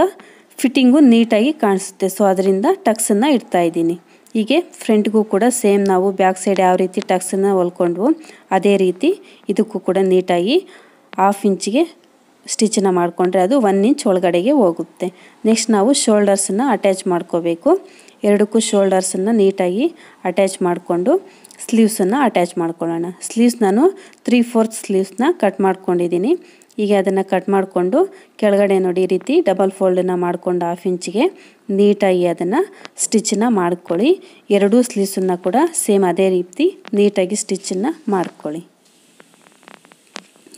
ಫಿಟ್ಟಿಂಗು ನೀಟಾಗಿ ಕಾಣಿಸುತ್ತೆ. ಸೊ ಅದರಿಂದ ಟಕ್ಸನ್ನು ಇಡ್ತಾ ಇದ್ದೀನಿ. ಹೀಗೆ ಫ್ರಂಟ್ಗೂ ಕೂಡ ಸೇಮ್ ನಾವು ಬ್ಯಾಕ್ ಸೈಡ್ ಯಾವ ರೀತಿ ಟಕ್ಸನ್ನು ಹೊಲ್ಕೊಂಡ್ವು ಅದೇ ರೀತಿ ಇದಕ್ಕೂ ಕೂಡ ನೀಟಾಗಿ ಹಾಫ್ ಇಂಚಿಗೆ ಸ್ಟಿಚನ್ನು ಮಾಡಿಕೊಂಡ್ರೆ ಅದು ಒನ್ ಇಂಚ್ ಒಳಗಡೆಗೆ ಹೋಗುತ್ತೆ. ನೆಕ್ಸ್ಟ್ ನಾವು ಶೋಲ್ಡರ್ಸನ್ನು ಅಟ್ಯಾಚ್ ಮಾಡ್ಕೋಬೇಕು. ಎರಡಕ್ಕೂ ಶೋಲ್ಡರ್ಸನ್ನು ನೀಟಾಗಿ ಅಟ್ಯಾಚ್ ಮಾಡಿಕೊಂಡು ಸ್ಲೀವ್ಸನ್ನು ಅಟ್ಯಾಚ್ ಮಾಡ್ಕೊಳ್ಳೋಣ. ಸ್ಲೀವ್ಸ್ ನಾನು ತ್ರೀ ಫೋರ್ತ್ ಸ್ಲೀವ್ಸ್ನ ಕಟ್ ಮಾಡ್ಕೊಂಡಿದ್ದೀನಿ. ಈಗ ಅದನ್ನು ಕಟ್ ಮಾಡಿಕೊಂಡು ಕೆಳಗಡೆ ನೋಡಿ ಈ ರೀತಿ ಡಬಲ್ ಫೋಲ್ಡನ್ನು ಮಾಡಿಕೊಂಡು ಹಾಫ್ ಇಂಚಿಗೆ ನೀಟಾಗಿ ಅದನ್ನು ಸ್ಟಿಚ್ಚನ್ನ ಮಾಡ್ಕೊಳ್ಳಿ. ಎರಡೂ ಸ್ಲೀವ್ಸನ್ನು ಕೂಡ ಸೇಮ್ ಅದೇ ರೀತಿ ನೀಟಾಗಿ ಸ್ಟಿಚ್ಚನ್ನು ಮಾಡ್ಕೊಳ್ಳಿ.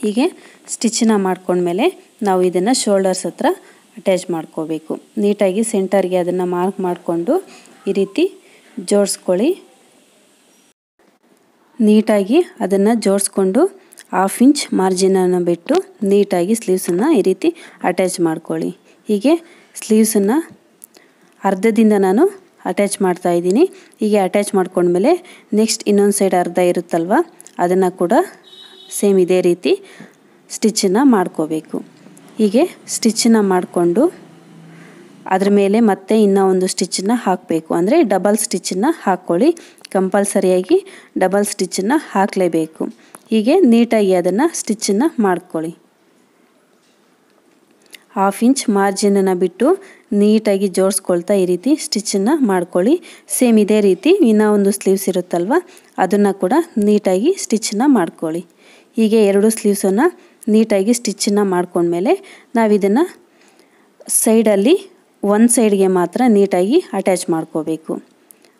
ಹೀಗೆ ಸ್ಟಿಚ್ಚನ್ನ ಮಾಡ್ಕೊಂಡ್ಮೇಲೆ ನಾವು ಇದನ್ನು ಶೋಲ್ಡರ್ಸ್ ಹತ್ರ ಅಟ್ಯಾಚ್ ಮಾಡ್ಕೋಬೇಕು. ನೀಟಾಗಿ ಸೆಂಟರ್ಗೆ ಅದನ್ನು ಮಾರ್ಕ್ ಮಾಡಿಕೊಂಡು ಈ ರೀತಿ ಜೋಡಿಸ್ಕೊಳ್ಳಿ. ನೀಟಾಗಿ ಅದನ್ನು ಜೋಡಿಸ್ಕೊಂಡು ಹಾಫ್ ಇಂಚ್ ಮಾರ್ಜಿನನ್ನು ಬಿಟ್ಟು ನೀಟಾಗಿ ಸ್ಲೀವ್ಸನ್ನು ಈ ರೀತಿ ಅಟ್ಯಾಚ್ ಮಾಡ್ಕೊಳ್ಳಿ. ಹೀಗೆ ಸ್ಲೀವ್ಸನ್ನು ಅರ್ಧದಿಂದ ನಾನು ಅಟ್ಯಾಚ್ ಮಾಡ್ತಾ ಇದ್ದೀನಿ. ಹೀಗೆ ಅಟ್ಯಾಚ್ ಮಾಡ್ಕೊಂಡ್ಮೇಲೆ ನೆಕ್ಸ್ಟ್ ಇನ್ನೊಂದು ಸೈಡ್ ಅರ್ಧ ಇರುತ್ತಲ್ವ, ಅದನ್ನು ಕೂಡ ಸೇಮ್ ಇದೇ ರೀತಿ ಸ್ಟಿಚ್ಚನ್ನು ಮಾಡ್ಕೋಬೇಕು. ಹೀಗೆ ಸ್ಟಿಚ್ಚನ್ನು ಮಾಡಿಕೊಂಡು ಅದ್ರ ಮೇಲೆ ಮತ್ತೆ ಇನ್ನೂ ಒಂದು ಸ್ಟಿಚ್ಚನ್ನು ಹಾಕಬೇಕು. ಅಂದರೆ ಡಬಲ್ ಸ್ಟಿಚ್ಚನ್ನು ಹಾಕ್ಕೊಳ್ಳಿ. ಕಂಪಲ್ಸರಿಯಾಗಿ ಡಬಲ್ ಸ್ಟಿಚ್ಚನ್ನು ಹಾಕಲೇಬೇಕು. ಹೀಗೆ ನೀಟಾಗಿ ಅದನ್ನು ಸ್ಟಿಚ್ಚನ್ನು ಮಾಡ್ಕೊಳ್ಳಿ. ಹಾಫ್ ಇಂಚ್ ಮಾರ್ಜಿನನ್ನು ಬಿಟ್ಟು ನೀಟಾಗಿ ಜೋಡಿಸ್ಕೊಳ್ತಾ ಈ ರೀತಿ ಸ್ಟಿಚ್ಚನ್ನು ಮಾಡ್ಕೊಳ್ಳಿ. ಸೇಮ್ ಇದೇ ರೀತಿ ಇನ್ನೂ ಒಂದು ಸ್ಲೀವ್ಸ್ ಇರುತ್ತಲ್ವ, ಅದನ್ನು ಕೂಡ ನೀಟಾಗಿ ಸ್ಟಿಚ್ಚನ್ನು ಮಾಡ್ಕೊಳ್ಳಿ. ಹೀಗೆ ಎರಡು ಸ್ಲೀವ್ಸನ್ನು ನೀಟಾಗಿ ಸ್ಟಿಚ್ಚನ್ನು ಮಾಡ್ಕೊಂಡ್ಮೇಲೆ ನಾವು ಇದನ್ನು ಸೈಡಲ್ಲಿ ಒಂದು ಸೈಡ್ಗೆ ಮಾತ್ರ ನೀಟಾಗಿ ಅಟ್ಯಾಚ್ ಮಾಡ್ಕೋಬೇಕು.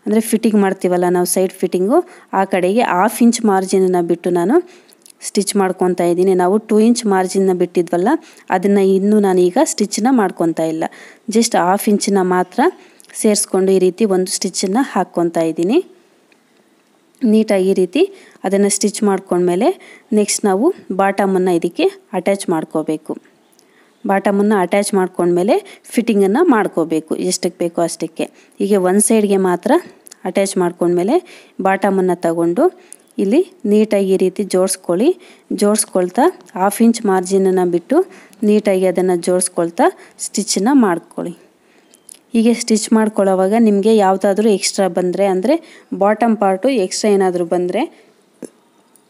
ಅಂದರೆ ಫಿಟ್ಟಿಂಗ್ ಮಾಡ್ತೀವಲ್ಲ ನಾವು ಸೈಡ್ ಫಿಟ್ಟಿಂಗು ಆ ಕಡೆಗೆ ಹಾಫ್ ಇಂಚ್ ಮಾರ್ಜಿನನ್ನು ಬಿಟ್ಟು ನಾನು ಸ್ಟಿಚ್ ಮಾಡ್ಕೊತಾ ಇದ್ದೀನಿ. ನಾವು ಟೂ ಇಂಚ್ ಮಾರ್ಜಿನ್ನ ಬಿಟ್ಟಿದ್ವಲ್ಲ, ಅದನ್ನು ಇನ್ನೂ ನಾನೀಗ ಸ್ಟಿಚ್ಚನ್ನ ಮಾಡ್ಕೊತಾ ಇಲ್ಲ. ಜಸ್ಟ್ ಹಾಫ್ ಇಂಚನ್ನ ಮಾತ್ರ ಸೇರಿಸ್ಕೊಂಡು ಈ ರೀತಿ ಒಂದು ಸ್ಟಿಚ್ಚನ್ನು ಹಾಕ್ಕೊತಾ ಇದ್ದೀನಿ. ನೀಟಾಗಿ ಈ ರೀತಿ ಅದನ್ನು ಸ್ಟಿಚ್ ಮಾಡ್ಕೊಂಡ್ಮೇಲೆ ನೆಕ್ಸ್ಟ್ ನಾವು ಬಾಟಮನ್ನು ಇದಕ್ಕೆ ಅಟ್ಯಾಚ್ ಮಾಡ್ಕೋಬೇಕು. ಬಾಟಮನ್ನು ಅಟ್ಯಾಚ್ ಮಾಡ್ಕೊಂಡ್ಮೇಲೆ ಫಿಟ್ಟಿಂಗನ್ನು ಮಾಡ್ಕೋಬೇಕು. ಎಷ್ಟಕ್ಕೆ ಬೇಕೋ ಅಷ್ಟಕ್ಕೆ. ಹೀಗೆ ಒಂದು ಸೈಡ್ಗೆ ಮಾತ್ರ ಅಟ್ಯಾಚ್ ಮಾಡ್ಕೊಂಡ್ಮೇಲೆ ಬಾಟಮನ್ನು ತಗೊಂಡು ಇಲ್ಲಿ ನೀಟಾಗಿ ಈ ರೀತಿ ಜೋಡಿಸ್ಕೊಳ್ಳಿ. ಜೋಡಿಸ್ಕೊಳ್ತಾ ಹಾಫ್ ಇಂಚ್ ಮಾರ್ಜಿನನ್ನು ಬಿಟ್ಟು ನೀಟಾಗಿ ಅದನ್ನು ಜೋಡಿಸ್ಕೊಳ್ತಾ ಸ್ಟಿಚ್ನ ಮಾಡ್ಕೊಳ್ಳಿ. ಹೀಗೆ ಸ್ಟಿಚ್ ಮಾಡ್ಕೊಳ್ಳೋವಾಗ ನಿಮಗೆ ಯಾವುದಾದ್ರೂ ಎಕ್ಸ್ಟ್ರಾ ಬಂದರೆ ಅಂದರೆ ಬಾಟಮ್ ಪಾರ್ಟು ಎಕ್ಸ್ಟ್ರಾ ಏನಾದರೂ ಬಂದರೆ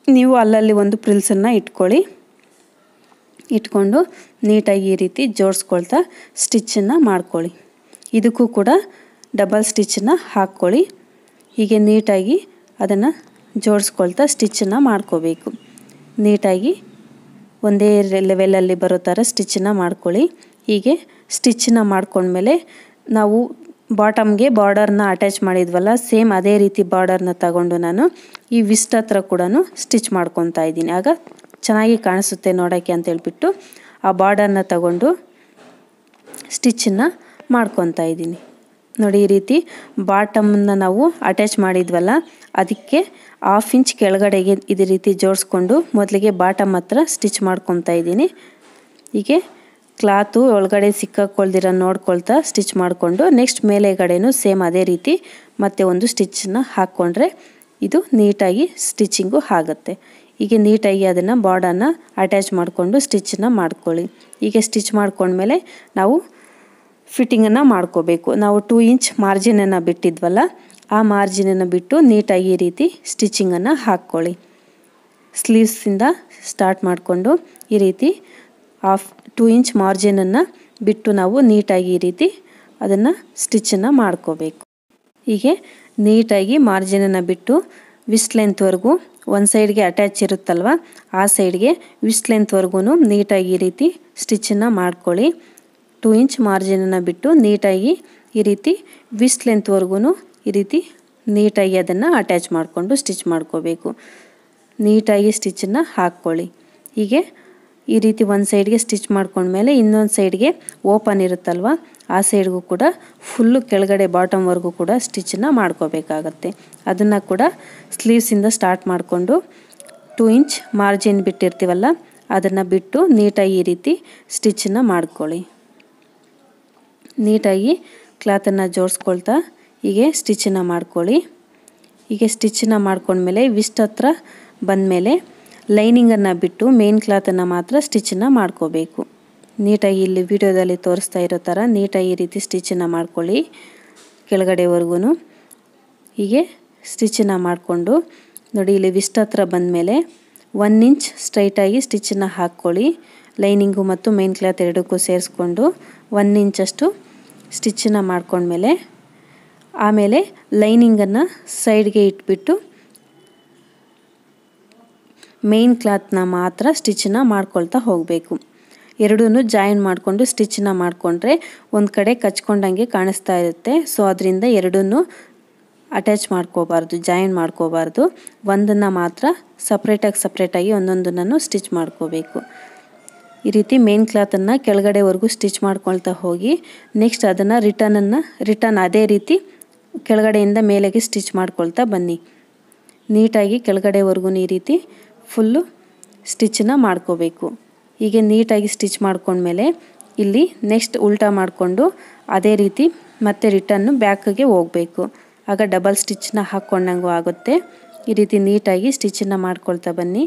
ನೀವು ಅಲ್ಲಲ್ಲಿ ಒಂದು ಪ್ರಿಲ್ಸನ್ನು ಇಟ್ಕೊಳ್ಳಿ. ಇಟ್ಕೊಂಡು ನೀಟಾಗಿ ಈ ರೀತಿ ಜೋಡಿಸ್ಕೊಳ್ತಾ ಸ್ಟಿಚ್ಚನ್ನು ಮಾಡ್ಕೊಳ್ಳಿ. ಇದಕ್ಕೂ ಕೂಡ ಡಬಲ್ ಸ್ಟಿಚ್ಚನ್ನು ಹಾಕ್ಕೊಳ್ಳಿ. ಹೀಗೆ ನೀಟಾಗಿ ಅದನ್ನು ಜೋಡಿಸ್ಕೊಳ್ತಾ ಸ್ಟಿಚ್ಚನ್ನು ಮಾಡ್ಕೋಬೇಕು. ನೀಟಾಗಿ ಒಂದೇ ಲೆವೆಲಲ್ಲಿ ಬರೋ ಥರ ಸ್ಟಿಚ್ಚನ್ನು ಮಾಡ್ಕೊಳ್ಳಿ. ಹೀಗೆ ಸ್ಟಿಚ್ಚನ್ನ ಮಾಡ್ಕೊಂಡ್ಮೇಲೆ ನಾವು ಬಾಟಮ್ಗೆ ಬಾರ್ಡರ್ನ ಅಟ್ಯಾಚ್ ಮಾಡಿದ್ವಲ್ಲ, ಸೇಮ್ ಅದೇ ರೀತಿ ಬಾರ್ಡರ್ನ ತಗೊಂಡು ನಾನು ಈ ವಿಸ್ಟ್ ಹತ್ರ ಕೂಡ ಸ್ಟಿಚ್ ಮಾಡ್ಕೊತಾ ಇದ್ದೀನಿ. ಆಗ ಚೆನ್ನಾಗಿ ಕಾಣಿಸುತ್ತೆ ನೋಡೋಕ್ಕೆ ಅಂತ ಹೇಳ್ಬಿಟ್ಟು ಆ ಬಾರ್ಡರ್ನ ತಗೊಂಡು ಸ್ಟಿಚ್ಚನ್ನು ಮಾಡ್ಕೊತಾ ಇದ್ದೀನಿ. ನೋಡಿ, ಈ ರೀತಿ ಬಾಟಮ್ನ ನಾವು ಅಟ್ಯಾಚ್ ಮಾಡಿದ್ವಲ್ಲ, ಅದಕ್ಕೆ ಹಾಫ್ ಇಂಚ್ ಕೆಳಗಡೆಗೆ ಇದೇ ರೀತಿ ಜೋಡಿಸ್ಕೊಂಡು ಮೊದಲಿಗೆ ಬಾಟಮ್ ಹತ್ರ ಸ್ಟಿಚ್ ಮಾಡ್ಕೊತಾ ಇದ್ದೀನಿ. ಹೀಗೆ ಕ್ಲಾತು ಒಳಗಡೆ ಸಿಕ್ಕಾಕೊಳ್ದಿರ ನೋಡ್ಕೊಳ್ತಾ ಸ್ಟಿಚ್ ಮಾಡಿಕೊಂಡು ನೆಕ್ಸ್ಟ್ ಮೇಲೆಗಡೆನೂ ಸೇಮ್ ಅದೇ ರೀತಿ ಮತ್ತೆ ಒಂದು ಸ್ಟಿಚ್ಚನ್ನು ಹಾಕ್ಕೊಂಡ್ರೆ ಇದು ನೀಟಾಗಿ ಸ್ಟಿಚಿಂಗು ಆಗುತ್ತೆ. ಹೀಗೆ ನೀಟಾಗಿ ಅದನ್ನು ಬಾರ್ಡನ್ನು ಅಟ್ಯಾಚ್ ಮಾಡಿಕೊಂಡು ಸ್ಟಿಚ್ಚನ್ನು ಮಾಡ್ಕೊಳ್ಳಿ. ಹೀಗೆ ಸ್ಟಿಚ್ ಮಾಡ್ಕೊಂಡ್ಮೇಲೆ ನಾವು ಫಿಟ್ಟಿಂಗನ್ನು ಮಾಡ್ಕೋಬೇಕು. ನಾವು ಟೂ ಇಂಚ್ ಮಾರ್ಜಿನನ್ನು ಬಿಟ್ಟಿದ್ವಲ್ಲ, ಆ ಮಾರ್ಜಿನನ್ನು ಬಿಟ್ಟು ನೀಟಾಗಿ ಈ ರೀತಿ ಸ್ಟಿಚಿಂಗನ್ನು ಹಾಕ್ಕೊಳ್ಳಿ. ಸ್ಲೀವ್ಸಿಂದ ಸ್ಟಾರ್ಟ್ ಮಾಡಿಕೊಂಡು ಈ ರೀತಿ ಹಾಫ್ ಟೂ ಇಂಚ್ ಮಾರ್ಜಿನನ್ನು ಬಿಟ್ಟು ನಾವು ನೀಟಾಗಿ ಈ ರೀತಿ ಅದನ್ನು ಸ್ಟಿಚ್ಚನ್ನು ಮಾಡ್ಕೋಬೇಕು. ಹೀಗೆ ನೀಟಾಗಿ ಮಾರ್ಜಿನನ್ನು ಬಿಟ್ಟು ವಿಸ್ಟ್ ಲೆಂತ್ವರೆಗೂ ಒಂದು ಸೈಡ್ಗೆ ಅಟ್ಯಾಚ್ ಇರುತ್ತಲ್ವ? ಆ ಸೈಡ್ಗೆ ವಿಸ್ಟ್ ಲೆಂತ್ವರೆಗೂ ನೀಟಾಗಿ ಈ ರೀತಿ ಸ್ಟಿಚ್ಚನ್ನು ಮಾಡ್ಕೊಳ್ಳಿ. ಟೂ ಇಂಚ್ ಮಾರ್ಜಿನನ್ನು ಬಿಟ್ಟು ನೀಟಾಗಿ ಈ ರೀತಿ ವಿಸ್ಟ್ ಲೆಂತ್ವರೆಗೂ ಈ ರೀತಿ ನೀಟಾಗಿ ಅದನ್ನು ಅಟ್ಯಾಚ್ ಮಾಡಿಕೊಂಡು ಸ್ಟಿಚ್ ಮಾಡ್ಕೋಬೇಕು. ನೀಟಾಗಿ ಸ್ಟಿಚ್ಚನ್ನು ಹಾಕ್ಕೊಳ್ಳಿ. ಹೀಗೆ ಈ ರೀತಿ ಒಂದು ಸೈಡ್ಗೆ ಸ್ಟಿಚ್ ಮಾಡ್ಕೊಂಡ್ಮೇಲೆ ಇನ್ನೊಂದು ಸೈಡ್ಗೆ ಓಪನ್ ಇರುತ್ತಲ್ವ, ಆ ಸೈಡ್ಗೂ ಕೂಡ ಫುಲ್ಲು ಕೆಳಗಡೆ ಬಾಟಮ್ವರೆಗೂ ಕೂಡ ಸ್ಟಿಚ್ಚನ್ನು ಮಾಡ್ಕೋಬೇಕಾಗತ್ತೆ. ಅದನ್ನು ಕೂಡ ಸ್ಲೀವ್ಸಿಂದ ಸ್ಟಾರ್ಟ್ ಮಾಡಿಕೊಂಡು ಟೂ ಇಂಚ್ ಮಾರ್ಜಿನ್ ಬಿಟ್ಟಿರ್ತೀವಲ್ಲ, ಅದನ್ನು ಬಿಟ್ಟು ನೀಟಾಗಿ ಈ ರೀತಿ ಸ್ಟಿಚ್ಚನ್ನು ಮಾಡ್ಕೊಳ್ಳಿ. ನೀಟಾಗಿ ಕ್ಲಾತನ್ನು ಜೋಡಿಸ್ಕೊಳ್ತಾ ಹೀಗೆ ಸ್ಟಿಚ್ಚನ್ನು ಮಾಡ್ಕೊಳ್ಳಿ. ಹೀಗೆ ಸ್ಟಿಚ್ಚನ್ನು ಮಾಡ್ಕೊಂಡ್ಮೇಲೆ ವಿಸ್ಟ್ ಹತ್ರ ಬಂದಮೇಲೆ ಲೈನಿಂಗನ್ನು ಬಿಟ್ಟು ಮೇನ್ ಕ್ಲಾತನ್ನು ಮಾತ್ರ ಸ್ಟಿಚ್ಚನ್ನು ಮಾಡ್ಕೋಬೇಕು. ನೀಟಾಗಿ ಇಲ್ಲಿ ವಿಡಿಯೋದಲ್ಲಿ ತೋರಿಸ್ತಾ ಇರೋ ಥರ ನೀಟಾಗಿ ಈ ರೀತಿ ಸ್ಟಿಚ್ಚನ್ನು ಮಾಡ್ಕೊಳ್ಳಿ ಕೆಳಗಡೆವರೆಗೂ ಹೀಗೆ ಸ್ಟಿಚ್ಚನ್ನು ಮಾಡಿಕೊಂಡು ನೋಡಿ ಇಲ್ಲಿ ವಿಸ್ಟ್ ಹತ್ರ ಬಂದಮೇಲೆ ಒನ್ ಇಂಚ್ ಸ್ಟ್ರೈಟಾಗಿ ಸ್ಟಿಚ್ಚನ್ನು ಹಾಕ್ಕೊಳ್ಳಿ. ಲೈನಿಂಗು ಮತ್ತು ಮೇನ್ ಕ್ಲಾತ್ ಎರಡಕ್ಕೂ ಸೇರಿಸ್ಕೊಂಡು ಒನ್ ಇಂಚಷ್ಟು ಸ್ಟಿಚ್ಚನ್ನು ಮಾಡ್ಕೊಂಡ್ಮೇಲೆ ಆಮೇಲೆ ಲೈನಿಂಗನ್ನು ಸೈಡ್ಗೆ ಇಟ್ಬಿಟ್ಟು ಮೇನ್ ಕ್ಲಾತ್ನ ಮಾತ್ರ ಸ್ಟಿಚ್ನ ಮಾಡ್ಕೊಳ್ತಾ ಹೋಗಬೇಕು. ಎರಡೂ ಜಾಯಿನ್ ಮಾಡಿಕೊಂಡು ಸ್ಟಿಚ್ನ ಮಾಡಿಕೊಂಡ್ರೆ ಒಂದು ಕಡೆ ಕಚ್ಕೊಂಡಂಗೆ ಕಾಣಿಸ್ತಾ ಇರುತ್ತೆ. ಸೊ, ಅದರಿಂದ ಎರಡನ್ನೂ ಅಟ್ಯಾಚ್ ಮಾಡ್ಕೋಬಾರ್ದು, ಜಾಯಿನ್ ಮಾಡ್ಕೋಬಾರ್ದು. ಒಂದನ್ನು ಮಾತ್ರ ಸಪ್ರೇಟಾಗಿ ಸಪ್ರೇಟಾಗಿ ಒಂದೊಂದನ್ನು ಸ್ಟಿಚ್ ಮಾಡ್ಕೋಬೇಕು. ಈ ರೀತಿ ಮೇನ್ ಕ್ಲಾತನ್ನು ಕೆಳಗಡೆವರೆಗೂ ಸ್ಟಿಚ್ ಮಾಡ್ಕೊಳ್ತಾ ಹೋಗಿ, ನೆಕ್ಸ್ಟ್ ಅದನ್ನು ರಿಟರ್ನನ್ನು ರಿಟರ್ನ್ ಅದೇ ರೀತಿ ಕೆಳಗಡೆಯಿಂದ ಮೇಲೆಗೆ ಸ್ಟಿಚ್ ಮಾಡ್ಕೊಳ್ತಾ ಬನ್ನಿ. ನೀಟಾಗಿ ಕೆಳಗಡೆವರೆಗೂ ಈ ರೀತಿ ಫುಲ್ಲು ಸ್ಟಿಚ್ಚನ್ನ ಮಾಡ್ಕೋಬೇಕು. ಹೀಗೆ ನೀಟಾಗಿ ಸ್ಟಿಚ್ ಮಾಡ್ಕೊಂಡ್ಮೇಲೆ ಇಲ್ಲಿ ನೆಕ್ಸ್ಟ್ ಉಲ್ಟಾ ಮಾಡಿಕೊಂಡು ಅದೇ ರೀತಿ ಮತ್ತೆ ರಿಟರ್ನು ಬ್ಯಾಕಿಗೆ ಹೋಗಬೇಕು. ಆಗ ಡಬಲ್ ಸ್ಟಿಚ್ನ ಹಾಕ್ಕೊಂಡಂಗೂ ಆಗುತ್ತೆ. ಈ ರೀತಿ ನೀಟಾಗಿ ಸ್ಟಿಚ್ಚನ್ನು ಮಾಡ್ಕೊಳ್ತಾ ಬನ್ನಿ.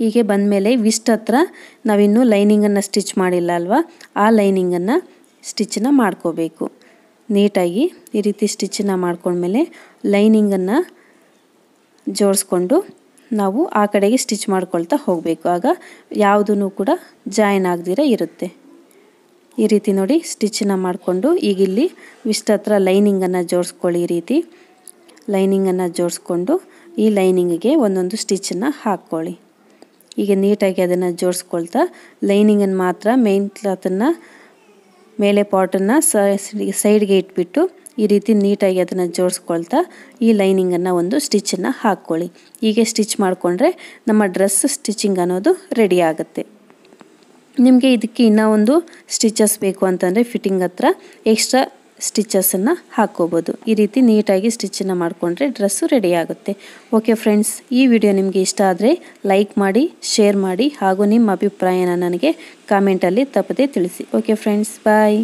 ಹೀಗೆ ಬಂದಮೇಲೆ ವಿಸ್ಟ್ ಹತ್ರ ನಾವಿನ್ನೂ ಲೈನಿಂಗನ್ನು ಸ್ಟಿಚ್ ಮಾಡಿಲ್ಲ ಅಲ್ವಾ? ಆ ಲೈನಿಂಗನ್ನು ಸ್ಟಿಚ್ಚನ್ನು ಮಾಡ್ಕೋಬೇಕು. ನೀಟಾಗಿ ಈ ರೀತಿ ಸ್ಟಿಚ್ಚನ್ನು ಮಾಡ್ಕೊಂಡ್ಮೇಲೆ ಲೈನಿಂಗನ್ನು ಜೋಡಿಸ್ಕೊಂಡು ನಾವು ಆ ಕಡೆಗೆ ಸ್ಟಿಚ್ ಮಾಡ್ಕೊಳ್ತಾ ಹೋಗಬೇಕು. ಆಗ ಯಾವುದೂ ಕೂಡ ಜಾಯಿನ್ ಆಗದಿರ ಇರುತ್ತೆ. ಈ ರೀತಿ ನೋಡಿ ಸ್ಟಿಚ್ಚನ್ನ ಮಾಡಿಕೊಂಡು ಈಗ ಇಲ್ಲಿ ಇಷ್ಟ ಹತ್ರ ಲೈನಿಂಗನ್ನು ಜೋಡಿಸ್ಕೊಳ್ಳಿ ಈ ರೀತಿ. ಲೈನಿಂಗನ್ನು ಜೋಡಿಸ್ಕೊಂಡು ಈ ಲೈನಿಂಗಿಗೆ ಒಂದೊಂದು ಸ್ಟಿಚ್ಚನ್ನು ಹಾಕ್ಕೊಳ್ಳಿ. ಈಗ ನೀಟಾಗಿ ಅದನ್ನು ಜೋಡಿಸ್ಕೊಳ್ತಾ ಲೈನಿಂಗನ್ನು ಮಾತ್ರ ಮೇನ್ ಕ್ಲಾತನ್ನು ಮೇಲೆ ಪಾಟನ್ನು ಸೈಡ್ಗೆ ಇಟ್ಬಿಟ್ಟು ಈ ರೀತಿ ನೀಟಾಗಿ ಅದನ್ನು ಜೋಡಿಸ್ಕೊಳ್ತಾ ಈ ಲೈನಿಂಗನ್ನು ಒಂದು ಸ್ಟಿಚ್ಚನ್ನು ಹಾಕ್ಕೊಳ್ಳಿ. ಹೀಗೆ ಸ್ಟಿಚ್ ಮಾಡಿಕೊಂಡ್ರೆ ನಮ್ಮ ಡ್ರೆಸ್ ಸ್ಟಿಚಿಂಗ್ ಅನ್ನೋದು ರೆಡಿ ಆಗುತ್ತೆ. ನಿಮಗೆ ಇದಕ್ಕೆ ಇನ್ನೂ ಒಂದು ಸ್ಟಿಚಸ್ ಬೇಕು ಅಂತಂದರೆ ಫಿಟ್ಟಿಂಗ್ ಹತ್ರ ಎಕ್ಸ್ಟ್ರಾ ಸ್ಟಿಚಸನ್ನು ಹಾಕ್ಕೋಬೋದು. ಈ ರೀತಿ ನೀಟಾಗಿ ಸ್ಟಿಚ್ಚನ್ನು ಮಾಡಿಕೊಂಡ್ರೆ ಡ್ರೆಸ್ಸು ರೆಡಿ ಆಗುತ್ತೆ. ಓಕೆ ಫ್ರೆಂಡ್ಸ್, ಈ ವಿಡಿಯೋ ನಿಮಗೆ ಇಷ್ಟ ಆದರೆ ಲೈಕ್ ಮಾಡಿ, ಶೇರ್ ಮಾಡಿ ಹಾಗೂ ನಿಮ್ಮ ಅಭಿಪ್ರಾಯನ ನನಗೆ ಕಾಮೆಂಟಲ್ಲಿ ತಪ್ಪದೆ ತಿಳಿಸಿ. Okay friends bye